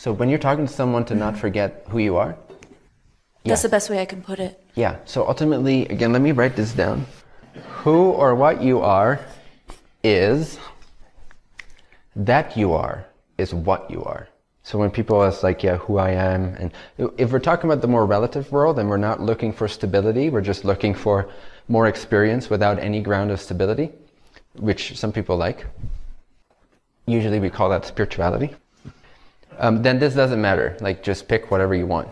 So when you're talking to someone to not forget who you are, That's the best way I can put it. yeah. So ultimately, again, let me write this down. Who or what you are is that you are is what you are. So when people ask like, yeah, who I am, and if we're talking about the more relative world and we're not looking for stability, we're just looking for more experience without any ground of stability, which some people like. Usually we call that spirituality. Um, then this doesn't matter. Like just pick whatever you want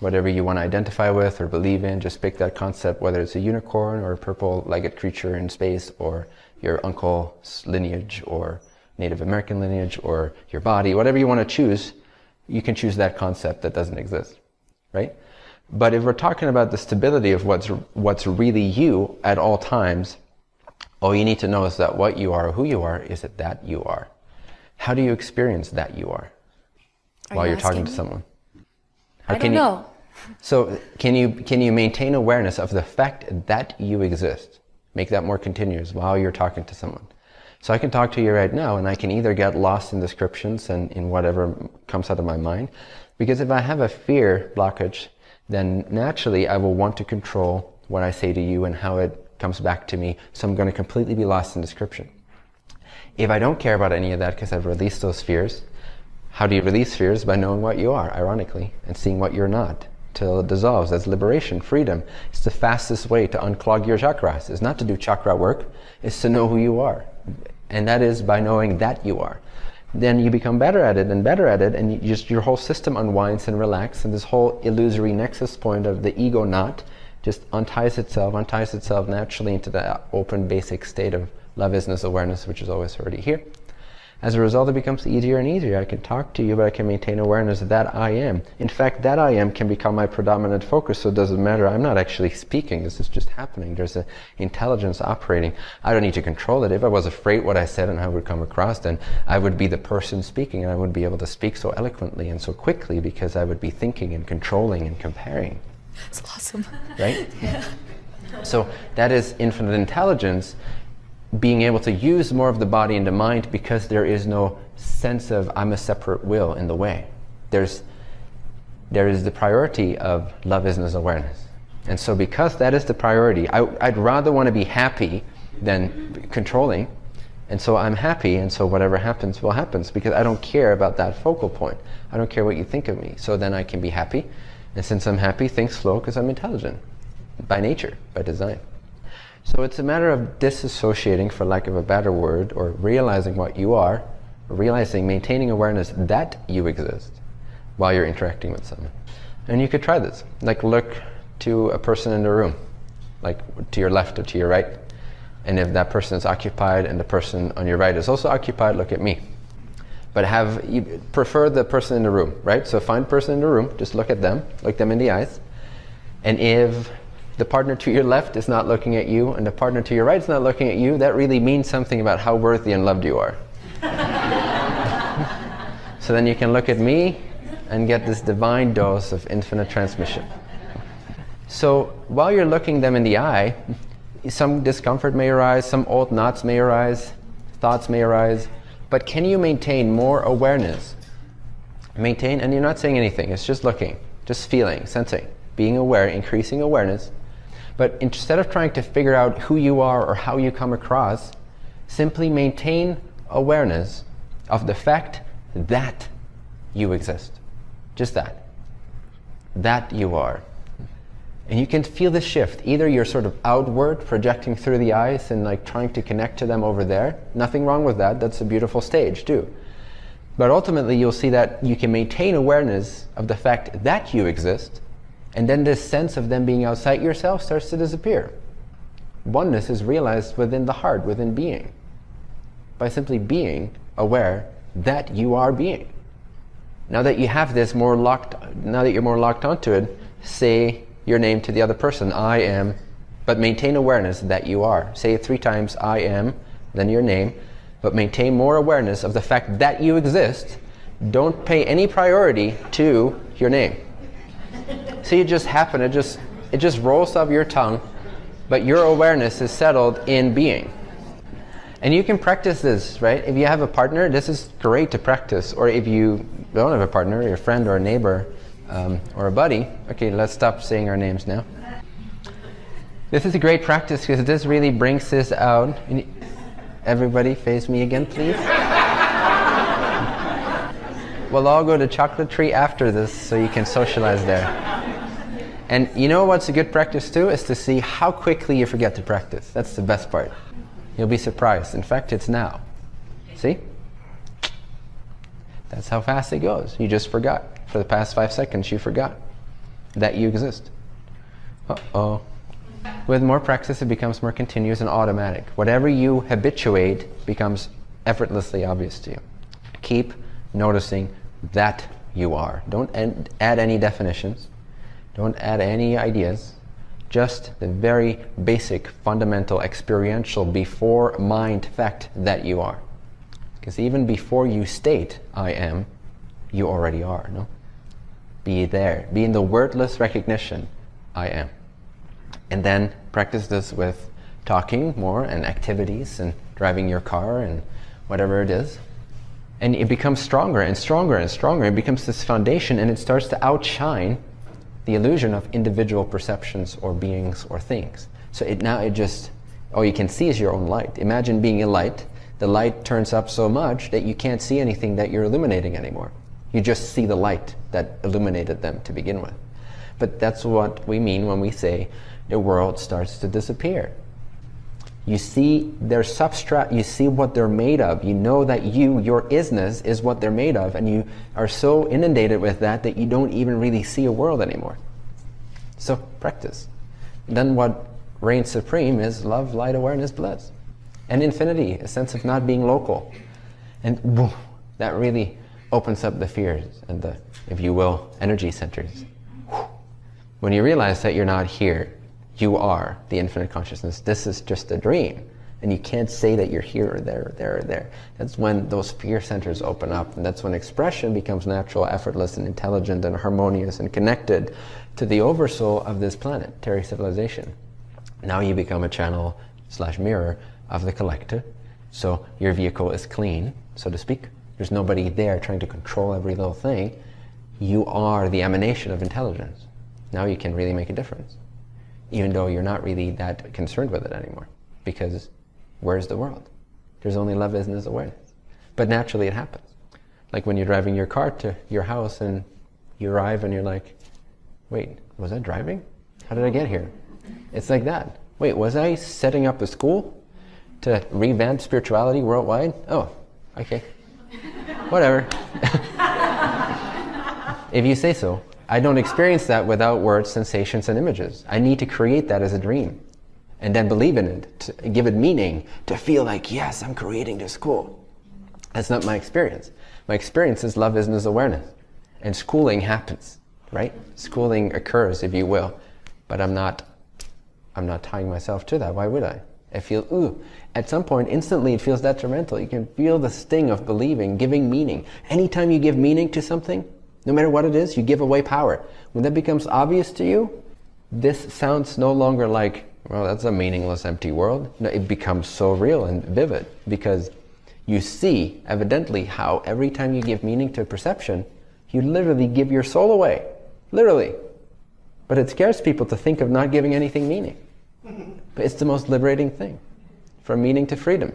whatever you want to identify with or believe in, just pick that concept, whether it's a unicorn or a purple-legged creature in space or your uncle's lineage or Native American lineage or your body, whatever you want to choose, you can choose that concept that doesn't exist, right? But if we're talking about the stability of what's, what's really you at all times, all you need to know is that what you are, who you are, is it that you are. How do you experience that you are, Are while you you're talking asking to me? someone? How I can don't you- know. so can you can you maintain awareness of the fact that you exist? Make that more continuous while you're talking to someone. So I can talk to you right now and I can either get lost in descriptions and in whatever comes out of my mind. Because if I have a fear blockage, then naturally I will want to control what I say to you and how it comes back to me. So I'm going to completely be lost in description. If I don't care about any of that because I've released those fears, how do you release fears? By knowing what you are, ironically, and seeing what you're not till it dissolves. That's liberation, freedom. It's the fastest way to unclog your chakras. It's not to do chakra work, it's to know who you are. And that is by knowing that you are. Then you become better at it and better at it, and you just your whole system unwinds and relaxes, and this whole illusory nexus point of the ego knot just unties itself, unties itself naturally into the open basic state of love isness awareness, which is always already here. As a result, it becomes easier and easier. I can talk to you, but I can maintain awareness that I am. In fact, that I am can become my predominant focus, so it doesn't matter. I'm not actually speaking. This is just happening. There's an intelligence operating. I don't need to control it. If I was afraid what I said and how it would come across, then I would be the person speaking, and I wouldn't be able to speak so eloquently and so quickly because I would be thinking and controlling and comparing It's awesome. right? yeah. So that is infinite intelligence being able to use more of the body and the mind because there is no sense of I'm a separate will in the way. There's there is the priority of love isness awareness. And so because that is the priority, I, I'd rather want to be happy than controlling. And so I'm happy, and so whatever happens will happen because I don't care about that focal point. I don't care what you think of me. So then I can be happy. And since I'm happy, things flow because I'm intelligent by nature, by design. So it's a matter of disassociating, for lack of a better word, or realizing what you are, realizing, maintaining awareness that you exist while you're interacting with someone. And you could try this. Like look to a person in the room, like to your left or to your right. And if that person is occupied and the person on your right is also occupied, look at me. But have you prefer the person in the room, right? So find person in the room, just look at them, look them in the eyes. And if the partner to your left is not looking at you and the partner to your right is not looking at you, that really means something about how worthy and loved you are. so then you can look at me and get this divine dose of infinite transmission. So while you're looking them in the eye, some discomfort may arise, some old knots may arise, thoughts may arise, but can you maintain more awareness? Maintain, and you're not saying anything, it's just looking, just feeling, sensing, being aware, increasing awareness. But instead of trying to figure out who you are or how you come across, simply maintain awareness of the fact that you exist. Just that. That you are. And you can feel the shift. Either you're sort of outward, projecting through the eyes and like trying to connect to them over there. Nothing wrong with that. That's a beautiful stage too. But ultimately, you'll see that you can maintain awareness of the fact that you exist, and then this sense of them being outside yourself starts to disappear. Oneness is realized within the heart, within being, by simply being aware that you are being. Now that you have this more locked, now that you're more locked onto it, say your name to the other person. I am, but maintain awareness that you are. Say it three times. I am, then your name, but maintain more awareness of the fact that you exist. Don't pay any priority to your name. See, it just happened. It just it just rolls off your tongue, but your awareness is settled in being. And you can practice this, right? If you have a partner, this is great to practice. Or if you don't have a partner, your friend or a neighbor um, or a buddy, okay, let's stop saying our names now. This is a great practice because this really brings this out. Everybody, face me again, please. we'll all go to Chocolate Tree after this so you can socialize there. And you know what's a good practice too? Is to see how quickly you forget to practice. That's the best part. You'll be surprised. In fact, it's now. See? That's how fast it goes. You just forgot. For the past five seconds, you forgot that you exist. Uh oh. With more practice, it becomes more continuous and automatic. Whatever you habituate becomes effortlessly obvious to you. Keep noticing that you are. Don't add any definitions. Don't add any ideas. Just the very basic, fundamental, experiential, before mind fact that you are. Because even before you state, I am, you already are, no? Be there. Be in the wordless recognition, I am. And then practice this with talking more and activities and driving your car and whatever it is. And it becomes stronger and stronger and stronger. It becomes this foundation and it starts to outshine the illusion of individual perceptions or beings or things. So it now it just, all you can see is your own light. Imagine being a light. The light turns up so much that you can't see anything that you're illuminating anymore. You just see the light that illuminated them to begin with. But that's what we mean when we say the world starts to disappear. You see their substrate, you see what they're made of. You know that you, your isness, is what they're made of, and you are so inundated with that that you don't even really see a world anymore. So practice. Then what reigns supreme is love, light, awareness, bliss. And infinity, a sense of not being local. And that really opens up the fears and the, if you will, energy centers. When you realize that you're not here, you are the infinite consciousness. This is just a dream. And you can't say that you're here or there or there or there. That's when those fear centers open up. And that's when expression becomes natural, effortless, and intelligent, and harmonious, and connected to the oversoul of this planet, Terry civilization. Now you become a channel slash mirror of the collective. So your vehicle is clean, so to speak. There's nobody there trying to control every little thing. You are the emanation of intelligence. Now you can really make a difference even though you're not really that concerned with it anymore. Because where's the world? There's only love, isness, awareness. But naturally it happens. Like when you're driving your car to your house and you arrive and you're like, wait, was I driving? How did I get here? It's like that. Wait, was I setting up a school to revamp spirituality worldwide? Oh, okay. Whatever. if you say so. I don't experience that without words, sensations, and images. I need to create that as a dream and then believe in it, to give it meaning, to feel like, yes, I'm creating this school. That's not my experience. My experience is love, isness, awareness. And schooling happens, right? Schooling occurs, if you will. But I'm not, I'm not tying myself to that. Why would I? I feel, ooh, at some point, instantly it feels detrimental. You can feel the sting of believing, giving meaning. Anytime you give meaning to something, no matter what it is, you give away power. When that becomes obvious to you, this sounds no longer like, well, that's a meaningless, empty world. No, it becomes so real and vivid because you see evidently how every time you give meaning to a perception, you literally give your soul away. Literally. But it scares people to think of not giving anything meaning. But it's the most liberating thing from meaning to freedom.